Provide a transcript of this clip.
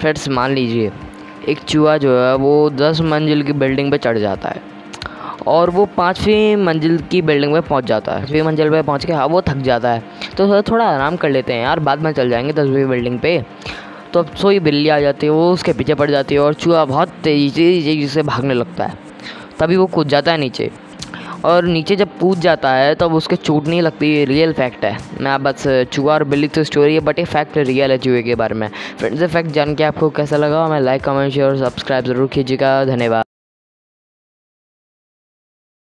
Friends, मान लीजिए, एक चूहा जो है, वो दस मंजिल की बिल्डिंग पे चढ़ जाता है और वो पाँचवीं मंजिल की बिल्डिंग में पहुँच जाता है। पाँचवीं मंजिल पे पहुँच के हाँ वो थक जाता है। तो सर, थोड़ा आराम कर लेते हैं यार, बाद में चल जाएँगे दसवीं बिल्डिंग पे। तो अब सोई बिल्ली आ जाती है, वो उसके पीछे पड़ जाती है और चूहा बहुत तेज़ी तेज़ी से भागने लगता है। तभी वो कूद जाता है नीचे। और नीचे जब कूद जाता है, तब तो उसके चोट नहीं लगती, ये रियल फैक्ट है। मैं बस चूहा और बिल्ली तो स्टोरी है बट ये फैक्ट रियल है चूहे के बारे में। फ्रेंड्स फैक्ट जान के आपको कैसा लगा? मैं लाइक कमेंट शेयर और सब्सक्राइब ज़रूर कीजिएगा। धन्यवाद।